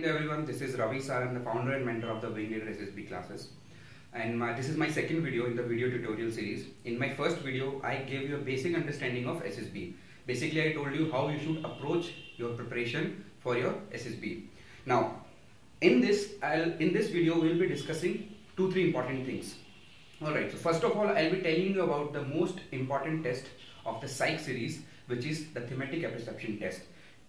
Hello everyone, this is Ravi Sar. I'm the founder and mentor of the Wing Leader SSB classes. And my, this is my second video in the video tutorial series. In my first video, I gave you a basic understanding of SSB. Basically, I told you how you should approach your preparation for your SSB. Now, in this, I'll, in this video, we'll be discussing two, three important things. Alright, so first of all, I'll be telling you about the most important test of the psych series, which is the thematic apperception test,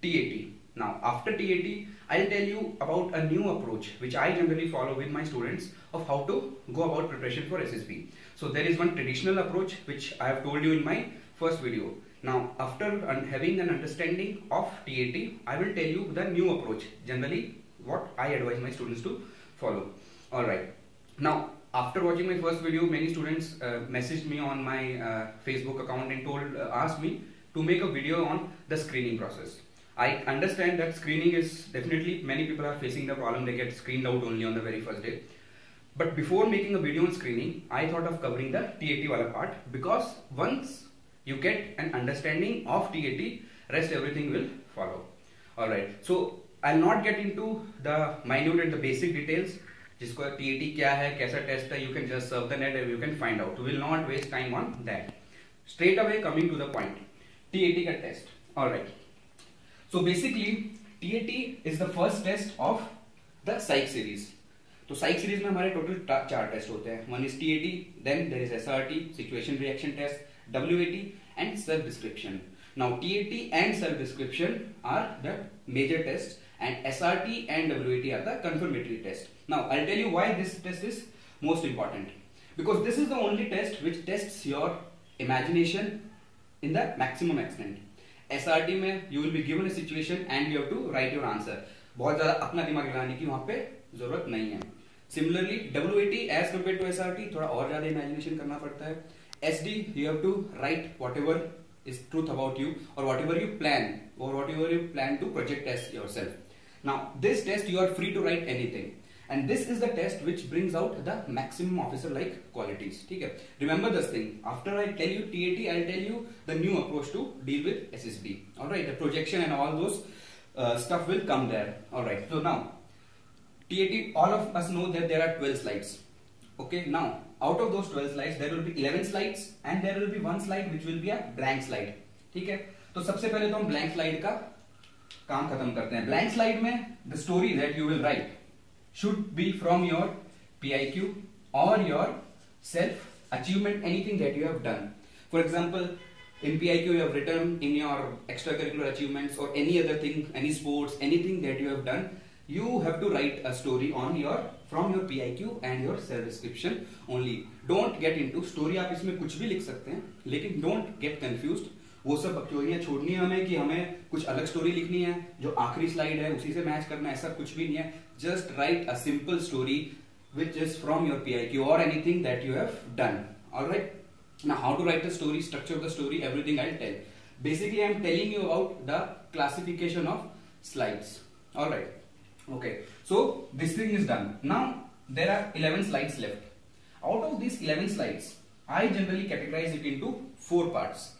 TAT. Now, after TAT, I'll tell you about a new approach which I generally follow with my students of how to go about preparation for SSB. So there is one traditional approach which I have told you in my first video. Now, after having an understanding of TAT, I will tell you the new approach, generally what I advise my students to follow. Alright. Now, after watching my first video, many students uh, messaged me on my uh, Facebook account and told, uh, asked me to make a video on the screening process. I understand that screening is definitely many people are facing the problem they get screened out only on the very first day. But before making a video on screening, I thought of covering the TAT wala part because once you get an understanding of TAT, rest everything will follow. Alright, so I'll not get into the minute and the basic details. जिसको TAT क्या है कैसा test है you can just serve the net and you can find out. We will not waste time on that. Straight away coming to the point. TAT का test. Alright. So basically TAT is the first test of the psych series. तो साइक series में हमारे total चार test होते हैं one is T AT then there is S R T situation reaction test W A T and self description now T A T and self description are the major test and S R T and W A T are the confirmatory test now I tell you why this test is most important because this is the only test which tests your imagination in the maximum extent S में you will be given a situation and you have to write your answer बहुत ज़्यादा अपना दिमाग लगाने की वहाँ पे ज़रूरत नहीं है। Similarly W as compared to S R T थोड़ा और ज़्यादा इमेजिनेशन करना पड़ता है। S D you have to write whatever is truth about you और वॉट एवर यू प्लान और whatever you plan to project test yourself now this test you are free to write anything and this is the test which brings out the maximum officer like qualities ठीक है remember this thing after I tell you TAT I'll tell you the new approach to deal with SSB alright the projection and all those uh, stuff will come there alright so now TAT all of us know that there are 12 slides okay now out of those 12 slides there will be 11 slides and there will be one slide which will be a blank slide ठीक है तो सबसे पहले तो हम blank slide का काम खत्म करते हैं blank slide में the story that you will write should be from your PIQ or your self achievement, anything that you have done. For example, in PIQ you have written in your extracurricular achievements or any other thing, any sports, anything that you have done, you have to write a story on your from your PIQ and your self description only. Don't get into story आप इसमें कुछ भी लिख सकते हैं लेकिन don't get confused वो सब बकचोरियाँ छोड़नी है हमें कि हमें कुछ अलग स्टोरी लिखनी है जो आखिरी स्लाइड है उसी से मैच करना ऐसा कुछ भी नहीं है just write a simple story which is from your PIQ or anything that you have done. Alright. Now how to write the story, structure of the story, everything I'll tell. Basically I'm telling you about the classification of slides. Alright. Okay. So this thing is done. Now there are 11 slides left. Out of these 11 slides, I generally categorize it into 4 parts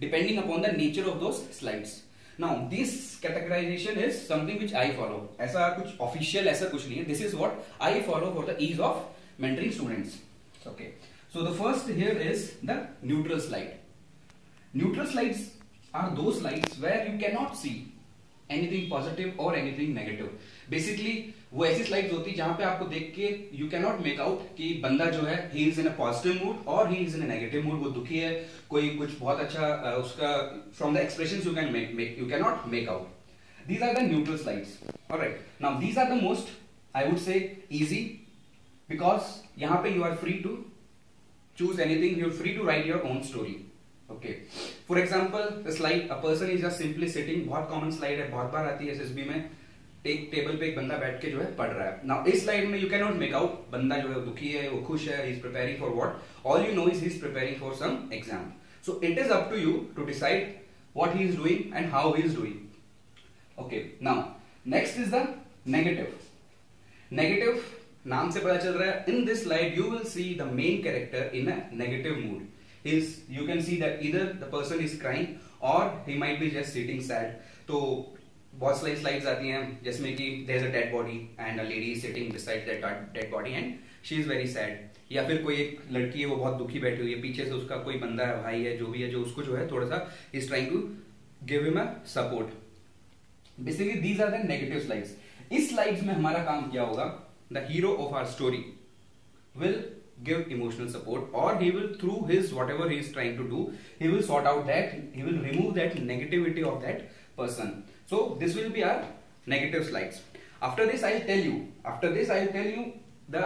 depending upon the nature of those slides Now this categorization is something which I follow. ऐसा कुछ official ऐसा कुछ नहीं है. This is what I follow for the ease of mentoring students. Okay. So the first here is the neutral slide. Neutral slides are those slides where you cannot see anything positive or anything negative. Basically वो ऐसी slides होती है जहाँ पे आपको देख के you can not make out कि बंदा जो है he is in a positive mood और he is in a negative mood वो दुखी है, कोई कुछ बहुत अच्छा उसका from the expression you can make you can not make out these are the neutral slides alright now these are the most I would say easy because यहाँ पे you are free to choose anything you are free to write your own story okay for example slide a person is just simply sitting बहुत common slide है. बहुत बार आती है SSB में. एक टेबल पे एक बंदा बैठ के जो है पढ़ रहा है। नाउ इस स्लाइड में you can not make out बंदा जो है दुखी है, वो खुश है is preparing for what all you know is is preparing for some exam so it is up to you to decide what he is doing and how he is doing okay now next is the negative negative नाम से पता चल रहा है। In this slide you will see the main character in a negative mood is you can see that इधर the person is crying और he might be just sitting sad तो बहुत सारी स्लाइड्स आती हैं, जिसमें कि there is a dead body and a lady sitting beside that dead body and she is very sad या फिर कोई एक लड़की है, वो बहुत दुखी बैठी हुई है, पीछे से उसका कोई बंदा है, भाई है, जो भी है, जो उसको जो है थोड़ा सा is trying to give him a support basically these are the negative slides इस स्लाइड्स में हमारा काम क्या होगा? The hero of our story will give emotional support or he will, through his whatever he is trying to do, he will sort out that, he will remove that negativity of that person. So this will be our negative slides after this i'll tell you after this i'll tell you the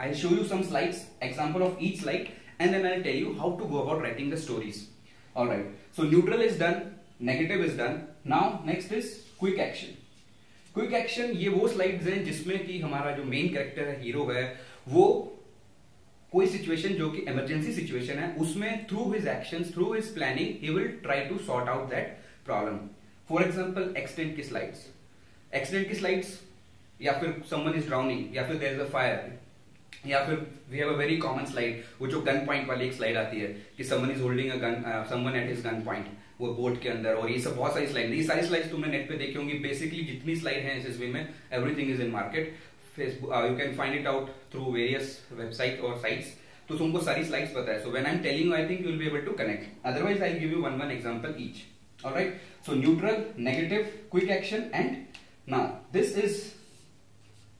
i'll show you some slides example of each slide and then i'll tell you how to go about writing the stories all right so neutral is done negative is done now next is quick action quick action ये वो slides हैं जिसमें कि हमारा जो main character है hero है वो कोई सिचुएशन जो कि इमरजेंसी सिचुएशन है उसमें through his action through his planning he will try to sort out that problem for example accident की स्लाइड्स एक्सीडेंट की स्लाइड्स या फिर समवन इज़ ड्राउनिंग या फिर देर इज़ अ फायर या फिर we have a very common slide वो जो गन पॉइंट वाली एक स्लाइड आती है, कि someone is holding a gun someone at his gun point वो बोर्ड के अंदर, और ये सब बहुत सारी स्लाइड ये सारी स्लाइड्स तुमने नेट पे देखी होंगी बेसिकली जितनी स्लाइड है एसएसबी में everything is in market Facebook you can find it out through various website और साइट्स तो तुमको सारी स्लाइड्स पता है. So when I am telling I think you will be able to connect otherwise I give you one one example each alright so neutral negative quick action and now this is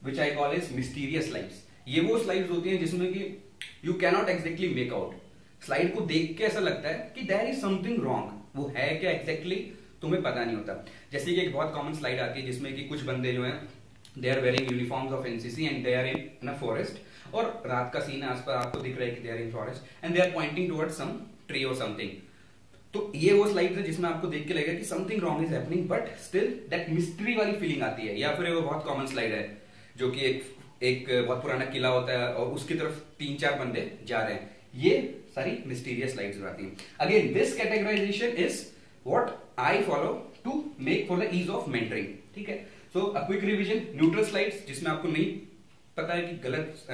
which I call is mysterious slides ये वो slides होती हैं जिसमें कि you cannot exactly make out slide को देख के ऐसा लगता है कि देर इज़ समथिंग रॉन्ग वो है क्या exactly, तुम्हें पता नहीं होता। जैसे कि एक बहुत कॉमन स्लाइड आती है जिसमें कि कुछ बंदे जो हैं they are wearing uniforms of NCC and they are in a forest और रात का सीन है आसपास आपको दिख रहा है कि they are in forest and they are pointing towards some tree और समथिंग तो ये वो स्लाइड है जिसमें आपको देख के लगेगा कि something wrong is happening but still that mystery वाली फीलिंग आती है। या फिर वो बहुत कॉमन स्लाइड है, जो कि एक एक बहुत पुराना किला होता है और उसकी तरफ़ तीन चार बंदे जा रहे हैं। ये सारी मिस्टीरियस स्लाइड्स आती हैं। Again this categorization is what I follow to make for the ease of mentoring ठीक है? So a quick revision neutral slides जिसमें आपको नहीं पता है कि गलत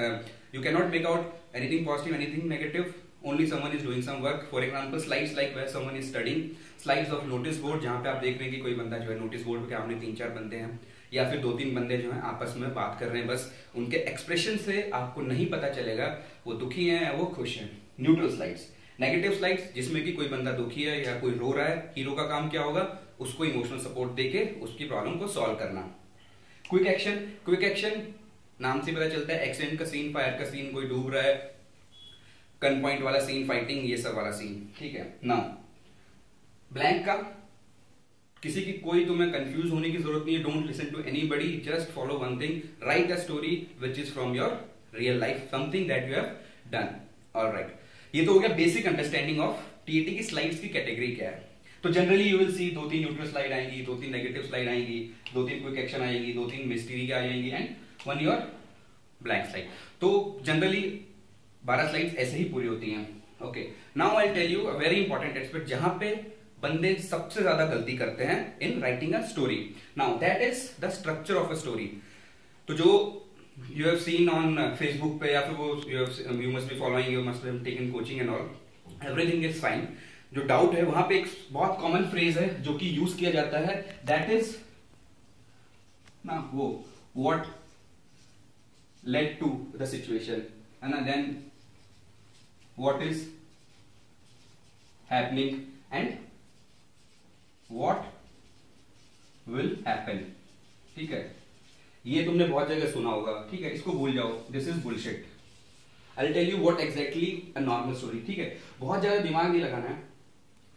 you can not make out anything positive anything negative only someone is doing some work for example slides like where someone is studying slides of notice board जहाँ पे आप देख रहे हैं कि कोई बंदा जो है नोटिस बोर्ड पे सामने तीन चार बंदे हैं, या फिर दो तीन बंदे जो हैं आपस में बात कर रहे हैं, बस उनके एक्सप्रेशन से आपको नहीं पता चलेगा, वो दुखी हैं वो खुश हैं। न्यूट्रल स्लाइड्स नेगेटिव स्लाइड्स जिसमें कि कोई बंदा दुखी है या कोई रो रहा है हीरो का काम क्या होगा? उसको इमोशनल सपोर्ट देके उसकी प्रॉब्लम को सॉल्व करना। क्विक एक्शन क्विक एक्शन नाम से पता चलता है एक्सीडेंट का सीन फायर का सीन कोई डूब रहा है गन पॉइंट वाला सीन फाइटिंग ये सब वाला सीन ठीक है? ना ब्लैंक का किसी की कोई तुम्हें कंफ्यूज होने की ज़रूरत नहीं है don't listen to anybody just follow one thing write a story which is from your real life something that you have done all right ये तो हो गया बेसिक अंडरस्टैंडिंग ऑफ़ टीएटी की स्लाइड्स की कैटेगरी क्या है? तो जनरली यू विल सी दो तीन न्यूट्रल स्लाइड आएँगी, दो तीन नेगेटिव स्लाइड आएँगी, दो तीन क्विक एक्शन आएँगी, दो तीन मिस्ट्री आ जाएँगी and one your blank slide तो जनरली बारह स्लाइड्स ऐसे ही पूरी होती हैं। Okay now I tell you a very important aspect जहाँ पे बंदे सबसे ज़्यादा गलती करते हैं in writing a story now that is the structure of a story तो जो have seen on uh, Facebook पे या फिर वो um, you must be following you must have taken coaching and all everything is जो doubt है वहाँ पे एक बहुत कॉमन फ्रेज है जो कि यूज़ किया जाता है दैट इज़ ना वो what led to the situation. and then what is happening and what will happen? ठीक है? ये तुमने बहुत जगह सुना होगा। ठीक है? इसको भूल जाओ। This is bullshit I tell you what exactly a normal story ठीक है? बहुत ज़्यादा दिमाग नहीं लगाना है।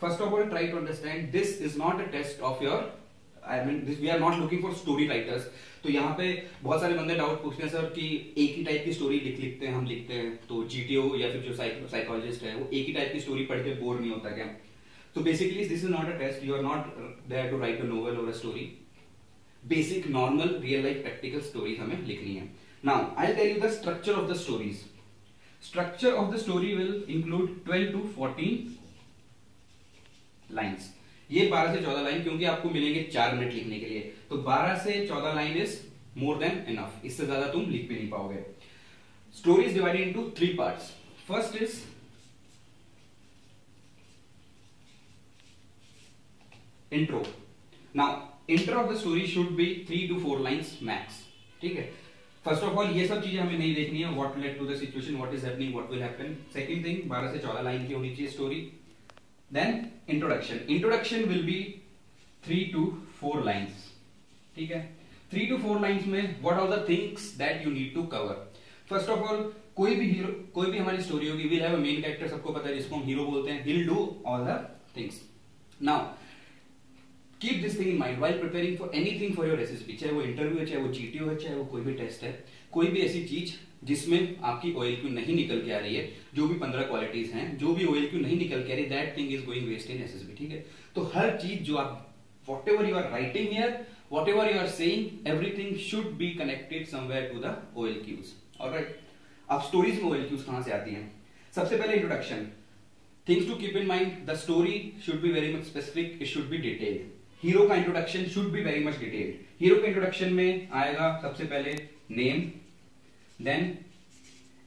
First of all try to understand this is not a test of your I mean we are not looking for story writers तो यहाँ पे बहुत सारे बंदे डाउट पूछते हैं सर कि एक ही टाइप की स्टोरी लिख लिखते हैं, हम लिखते हैं। तो जीटीओ या फिर जो साइकोलॉजिस्ट है, वो एक ही टाइप की स्टोरी पढ़ के बोर नहीं होता क्या? तो basically this is not a test you are not there to write a novel और a story basic normal real life practical stories हमें लिखनी है। Now I tell you the structure of the stories structure of the story will include 12 to 14 lines ये 12 से 14 line क्योंकि आपको मिलेंगे चार मिनट लिखने के लिए। तो 12 से 14 line is more than enough इससे ज़्यादा तुम लिख भी नहीं पाओगे। Story is divided into three parts first is intro now intro of the story should be three to four lines max ठीक है? फ़र्स्ट ऑफ़ ऑल ये सब चीज़ें हमें नहीं देखनी है। What led to the situation what is happening what will happen second thing 12 से 14 लाइन की होनी चाहिए story then introduction introduction will be three to four lines ठीक है? थ्री टू फोर लाइन्स में what are the things that you need to cover first of all कोई भी hero कोई भी हमारी स्टोरी होगी विल हैव मेन कैरेक्टर सबको पता है, जिसको हम हीरो बोलते हैं will do all the things now keep this thing in mind while preparing for anything for your SSB चाहे वो इंटरव्यू है, चाहे वो जीटीओ है, चाहे वो कोई भी टेस्ट है, कोई भी ऐसी चीज़ जिसमें आपकी ऑयल क्यू नहीं निकल के आ रही है, जो भी पंद्रह क्वालिटीज हैं, जो भी ऑयल क्यू नहीं निकल के आ रही that thing is going waste in SSB ठीक है? तो हर चीज़ जो आप whatever you are writing here whatever you are saying everything should be connected somewhere to the OL Qs alright अब स्टोरीज में ऑयल क्यूज कहाँ से आती हैं? सबसे पहले introduction things to keep in mind the story should be very much specific it should be detailed hero का introduction should be very much detailed hero के इंट्रोडक्शन में आएगा सबसे पहले name then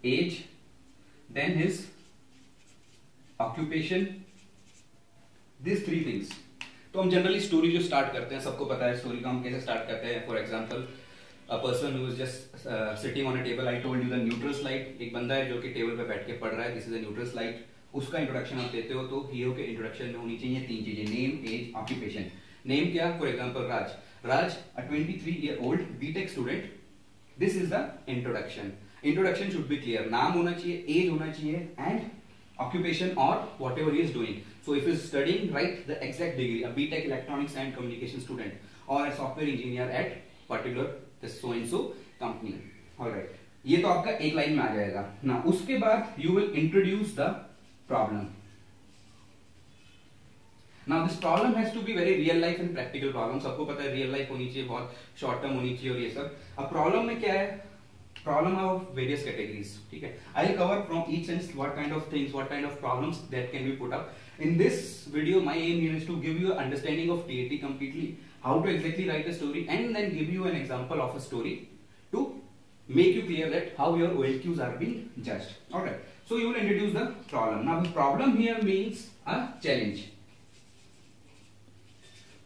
age then his occupation this three things तो हम generally story जो start करते हैं, सबको पता है स्टोरी का हम कैसे स्टार्ट करते हैं. For example a person who is just sitting on a table I told you the neutral slide एक बंदा है जो कि टेबल पे बैठ के पढ़ रहा है. This is a neutral slide उसका इंट्रोडक्शन आप देते हो तो हीरो के इंट्रोडक्शन में होनी चाहिए तीन चीज़ें. नेम एज ऑक्यूपेशन नेम क्या? For example Raj Raj a 23 year old BTech student this is the introduction introduction should be clear नाम होना चाहिए एज होना चाहिए एंड ऑक्यूपेशन और whatever is doing so if is studying write the exact degree a BTech electronics and communication student और a software engineer at particular so in so company alright ये तो आपका एक लाइन में आ जाएगा. ना उसके बाद you will introduce the problem now this problem has to be very real life and practical problem सबको पता है रियल लाइफ होनी चाहिए, बहुत शॉर्ट टर्म होनी चाहिए और ये सब। अब प्रॉब्लम में क्या है? प्रॉब्लम ऑफ़ वेरियस कैटेगरीज ठीक है? I will cover from each and what kind of things what kind of problems that can be put up in this video my aim is to give you understanding of TAT completely how to exactly write a story and then give you an example of a story to make you clear that how your OLQs are being just alright so you will introduce the problem now the problem here means a challenge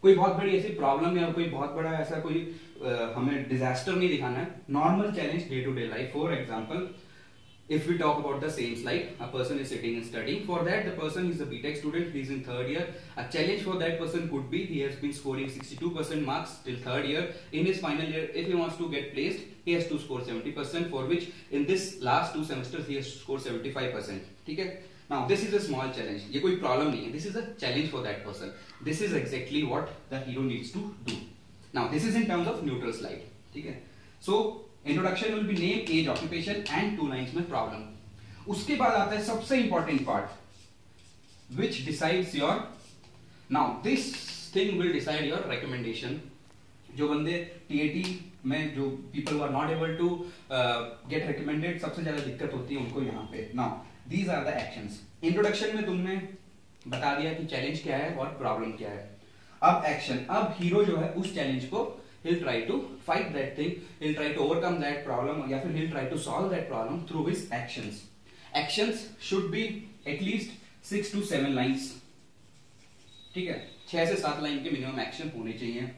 कोई बहुत बड़ी ऐसी problem या कोई बहुत बड़ा ऐसा कोई आ, हमें डिजास्टर नहीं दिखाना है normal challenge day to day life for example if we talk about the same slide a person is sitting and studying for that the person is a btech student he is in third year a challenge for that person could be he has been scoring 62% marks till third year in his final year if he wants to get placed he has to score 70% for which in this last two semesters he has scored 75% ठीक है now this is a small challenge ये कोई problem नहीं है this is a challenge for that person this is exactly what the hero needs to do now this is in terms of neutral slide ठीक है so introduction will be name age occupation and two lines में problem उसके बाद आता है सबसे important part which decides your now this thing will decide your recommendation जो बंदे टीएटी में जो people are not able to get recommended सबसे ज़्यादा दिक्कत होती है उनको यहाँ पे now these are the actions introduction में तुमने बता दिया कि चैलेंज क्या है और प्रॉब्लम क्या है अब एक्शन अब हीरो जो है उस चैलेंज को he'll try to fight that thing he'll try to overcome that problem या फिर he'll try to solve that problem through his actions actions should be at least six to seven lines ठीक है छह से सात लाइन के मिनिमम एक्शन होने चाहिए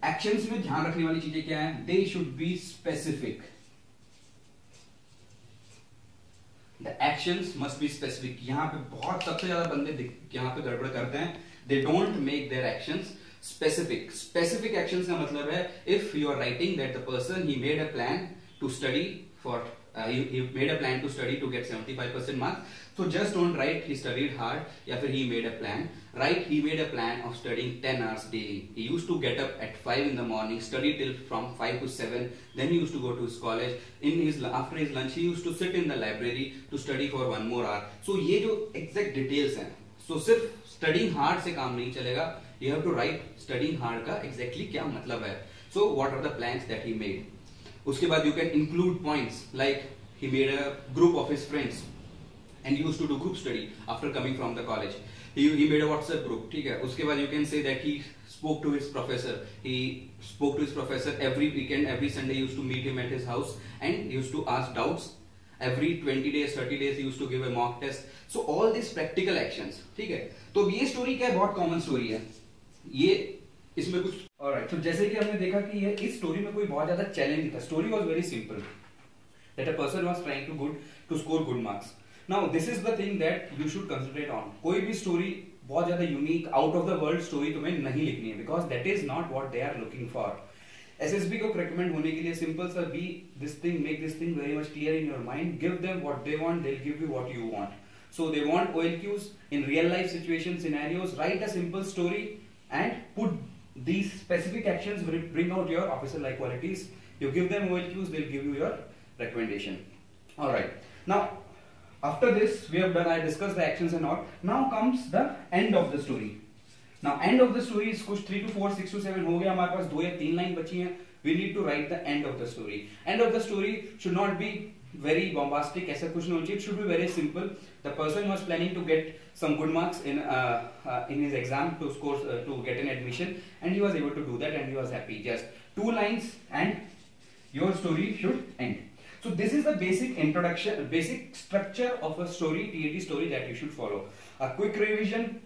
एक्शंस में ध्यान रखने वाली चीज़ें क्या है they should be specific the actions must be specific यहाँ पे बहुत सबसे ज़्यादा बंदे यहाँ पे गड़बड़ करते हैं। They don't make their actions specific specific actions का मतलब है if you are writing that the person he made a plan to study for uh, he, he made a plan to study to get 75% marks so just don't write he studied hard या फिर he made a plan write he made a plan of studying 10 hours daily he used to get up at 5 in the morning study till from 5 to 7 then he used to go to his college in his after his lunch he used to sit in the library to study for one more hour so ये जो exact details हैं so सिर्फ़ studying hard से काम नहीं चलेगा you have to write studying hard का exactly क्या मतलब है so what are the plans that he made उसके बाद you can include points like he made a group of his friends and use to do group study after coming from the college he made a WhatsApp group ठीक है उसके बाद you can say that he spoke to his professor he spoke to his professor every weekend every sunday he used to meet him at his house and he used to ask doubts every 20 days 30 days he used to give a mock test so all these practical actions ठीक है तो ये story क्या है बहुत common story है ये इसमें कुछ ऑलराइट तो जैसे कि हमने देखा कि ये इस स्टोरी में कोई बहुत ज़्यादा चैलेंज नहीं था। Story was very simple that a person was trying to good to score good marks now this is the thing that you should concentrate on कोई भी स्टोरी बहुत ज़्यादा unique out of the world story तुम्हें नहीं लिखनी है because that is not what they are looking for SSB को recommend होने के लिए simple sir be this thing make this thing very much clear in your mind give them what they want they give you what you want so, they want OLQs in real life situation scenarios. Write a simple story and put these specific actions bring out your officer like qualities you give them OLQs they'll give you your recommendation all right now after this we have done I discussed the actions and all now comes the end of the story now end of the story is कुछ three two four six two seven हो गया हमारे पास दो या तीन line बची हैं we need to write the end of the story. End of the story should not be very bombastic as a question it should be very simple. The person was planning to get some good marks in uh, uh, in his exam to score uh, to get an admission and he was able to do that and he was happy. Just two lines and your story should end. So this is the basic introduction basic structure of a story TAT story that you should follow. A quick revision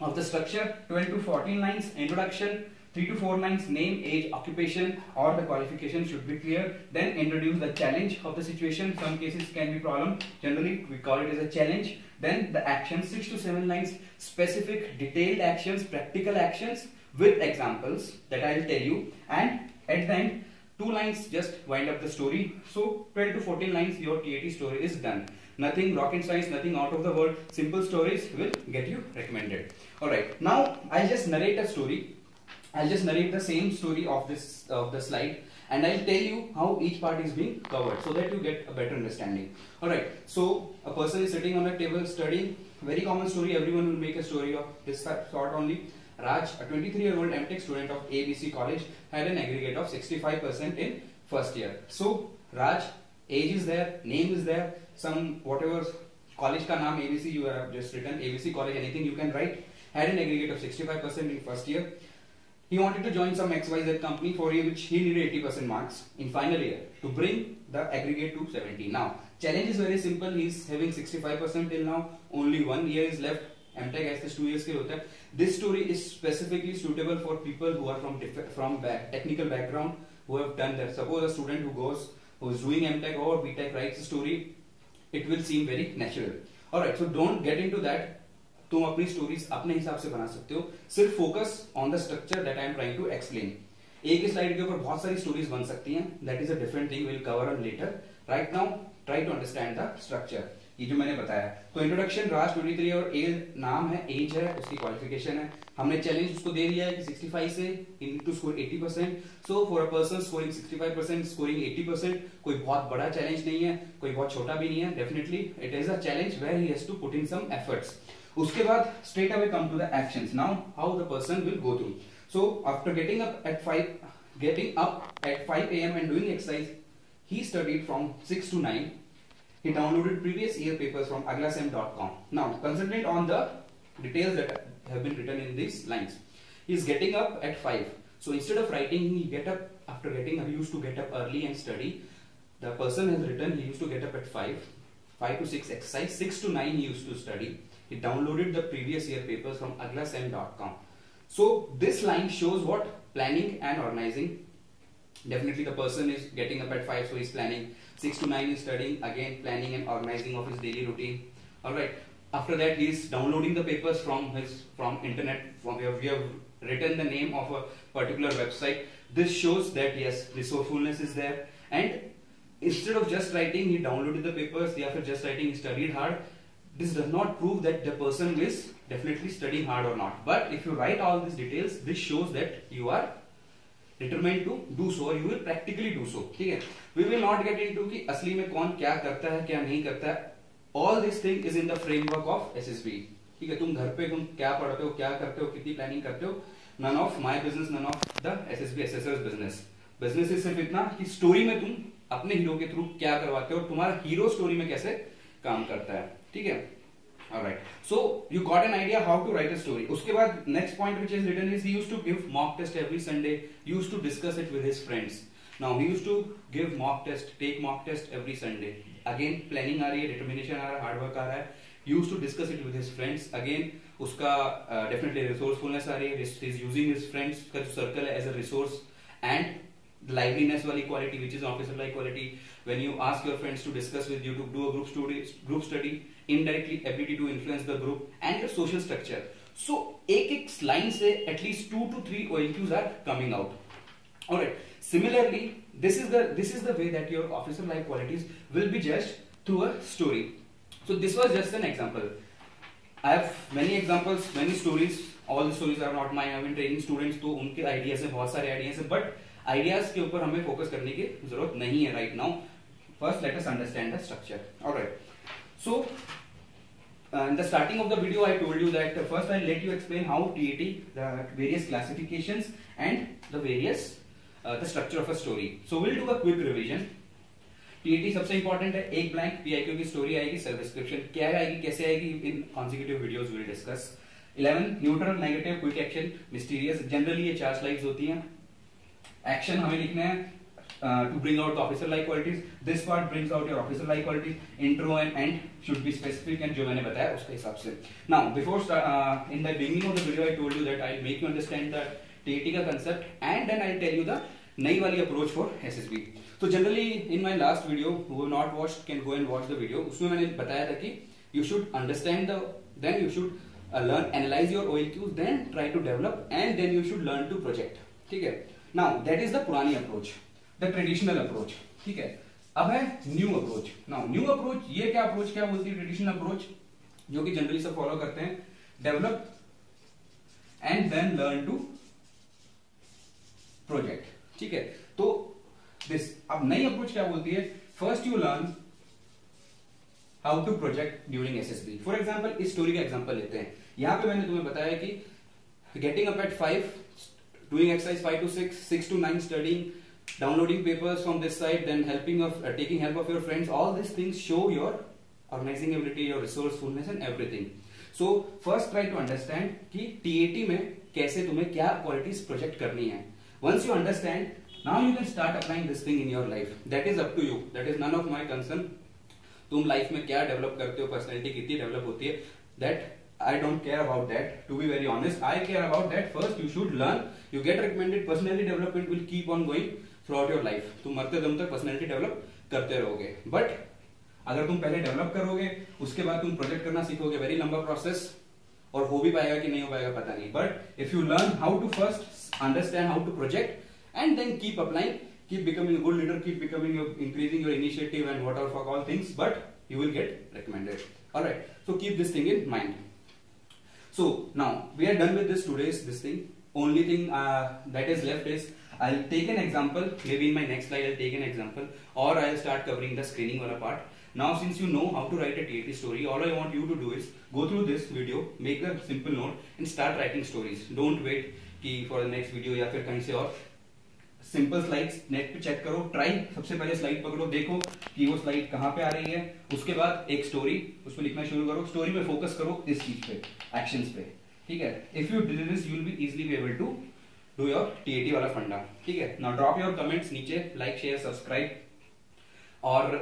of the structure 12 to 14 lines introduction 3 to 4 lines name age occupation or the qualification should be clear. Then introduce the challenge of the situation. Some cases can be problem. Generally we call it as a challenge. Then the action 6 to 7 lines specific detailed actions practical actions with examples that I will tell you. And at the end two lines just wind up the story. So 12 to 14 lines your TAT story is done. Nothing rocket science nothing out of the world. Simple stories will get you recommended. All right. Now i'll just narrate a story i'll just narrate the same story of this of the slide and i'll tell you how each part is being covered so that you get a better understanding all right so a person is sitting on a table studying very common story everyone will make a story of this sort only Raj, a 23-year-old MTech student of ABC College, had an aggregate of 65% in first year. So, Raj, age is there, name is there, some whatever college ka naam ABC you have just written, ABC college, anything you can write, had an aggregate of 65% in first year. He wanted to join some XYZ company for which he needed 80% marks in final year to bring the aggregate to 70. Now, challenge is very simple. He's having 65% till now. Only one year is left. MTech ऐसे two years के होता है. This story is specifically suitable for people who are from from back, technical background who have done that. Suppose a student who goes who is doing MTech or BTech writes a story it will seem very natural all right so don't get into that तुम अपनी stories अपने हिसाब से बना सकते हो। सिर्फ़ focus on the structure that I am trying to explain एक ही स्लाइड के ऊपर बहुत सारी स्टोरीज बन सकती हैं। That is a different thing will cover on later right now try to understand the structure ये जो मैंने बताया तो इंट्रोडक्शन राज 23 और एज नाम है एज है, उसकी क्वालिफिकेशन है। हमने चैलेंज उसको दे दिया है कि 65 से to score 80 percent so for a person scoring 65 percent scoring 80 percent कोई बहुत बड़ा चैलेंज नहीं है, कोई बहुत छोटा भी नहीं है definitely it is a challenge where he has to put in some efforts उसके बाद straight away come to the actions now how the person will go through so after getting up at 5 getting up at 5 am and doing exercise, he studied from 6 to 9 he downloaded previous year papers from aglasem.com. Now, concentrate on the details that have been written in these lines. He is getting up at 5. So, instead of writing, he get up after getting he used to get up early and study. The person has written he used to get up at 5. 5 to 6 exercise, 6 to 9 he used to study. He downloaded the previous year papers from aglasem.com. So, this line shows what? Planning and organizing. Definitely the person is getting up at 5, so he's planning 6 to 9 is studying, again planning and organizing of his daily routine. Alright, after that he is downloading the papers from his from internet, from where we have written the name of a particular website. This shows that yes, resourcefulness is there and instead of just writing, he downloaded the papers, after just writing, he studied hard. This does not prove that the person is definitely studying hard or not. But if you write all these details, this shows that you are determine to do so you will practically do so ठीक है? We will not get into कि असली में कौन क्या करता है, क्या नहीं करता है। All this thing is in the framework of S S B ठीक है? तुम घर पे तुम क्या पढ़ते हो, क्या करते हो, कितनी प्लानिंग करते हो? None of my business none of the S S B S S S business business is सिर्फ़ इतना कि स्टोरी में तुम अपने हीरो के थ्रू क्या करवाते हो तुम्हारा हीरो स्टोरी में कैसे काम करता है, ठीक है? Alright. So you got an idea how to write a story. उसके बाद next point which is written is he used to give mock test every Sunday. He used to discuss it with his friends. Now he used to give mock test, take mock test every Sunday. Again planning आ रही है, determination आ रहा है, hard work आ रहा है. He used to discuss it with his friends. Again उसका uh, resourcefulness आ रही है इज़ यूजिंग हिज फ्रेंड्स का जो सर्कल है as a resource and liveliness वाली quality which is officer like quality when you ask your friends to discuss with you to do a group study group study indirectly ability to influence the group and the social structure so एक एक line से at least two to three OLQs are coming out alright similarly this is the this is the way that your officer like qualities will be judged through a story so this was just an example I have many examples, many stories. All the stories are not mine. I've been training students तो उनके ideas है बहुत सारे ideas है but ideas के ऊपर हमें focus करने की जरूरत नहीं है right now first let us understand the structure alright so in the starting of the video i told you that uh, first i'll let you explain how tat the various classifications and the various uh, the structure of a story so we'll do a quick revision TAT सबसे important है एक blank PIQ की story आएगी self description क्या आएगी कैसे आएगी in consecutive videos will discuss 11 neutral negative quick action mysterious generally ये चार स्लाइड्स होती हैं एक्शन हमें लिखना है to bring out officer like qualities this part brings out your officer like qualities intro and end should be specific and जो मैंने बताया उसके हिसाब से. Now before in the beginning of the video I told you that I make you understand the TAT का concept and then I tell you the नई वाली approach for SSB तो generally in my last video who not watch can go and watch the video उसमें मैंने बताया था कि you should understand the then you should learn analyse your OL Qs then try to develop and then you should learn to project ठीक है? Now that is the पुरानी approach the traditional approach ठीक है? अब है new approach now new approach ये क्या approach क्या बोलती है ट्रेडिशनल अप्रोच जो कि जनरली सब फॉलो करते हैं. Develop and then learn to project ठीक है? तो दिस अब नई अप्रोच क्या बोलती है? First you learn how to project during SSB for example इस स्टोरी का एग्ज़ाम्पल लेते हैं. यहाँ पे मैंने तुम्हें बताया कि getting up at five doing exercise five to six six to nine studying downloading papers from this site then helping of uh, taking help of your friends all these things show your organizing ability your resourcefulness and everything so first try to understand कि TAT में कैसे तुम्हें क्या qualities project करनी है once you understand now you can start applying this thing in your life that is up to you that is none of my concern तुम life में क्या डेवलप करते हो पर्सनैलिटी कितनी डेवलप होती है that I don't care about that to be very honest I care about that first you should learn you get recommended personality development will keep on going throughout your life तुम मरते दम तक personality develop करते रहोगे. But अगर तुम पहले develop करोगे, उसके बाद तुम प्रोजेक्ट करना सीखोगे वेरी लंबा प्रोसेस और हो भी पाएगा कि नहीं हो पाएगा, पता नहीं. But if you learn how to first understand how to project and then keep applying keep becoming good leader keep becoming increasing your initiative and what are for all things but you will get recommended right so keep this thing in mind so now we are done with this to this thing only thing that is left is I'll take an example maybe in my next slide I'll take an example or I'll start covering the screening wala part now since you know how to write a TAT story all I want you to do is go through this video make a simple note and start writing stories don't wait for the next video या फिर कहीं से और simple slides net पे check करो try सबसे पहले slide पकड़ो देखो कि वो स्लाइड कहाँ पे आ रही है उसके बाद एक स्टोरी उसमें लिखना शुरू करो स्टोरी में फोकस करो इस चीज़ पे एक्शंस पे ठीक है if you did this you will be easily be able to do your TAT वाला फंडा, ठीक है? नाउ ड्रॉप योर कमेंट्स नीचे लाइक शेयर सब्सक्राइब और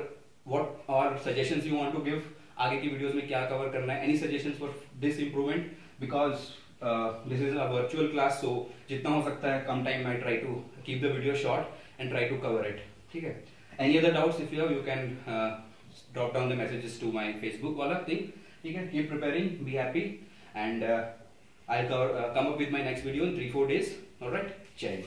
व्हाट और suggestions you want to give आगे की वीडियोस में क्या कवर करना है any suggestions for this improvement because this is a virtual class so जितना हो सकता है, कम टाइम में try to keep the video short and try to cover it ठीक है? Any other doubts if you have you can drop down the messages to my Facebook वाला thing ठीक है? Keep preparing be happy and I come up with my next video in three four days alright जय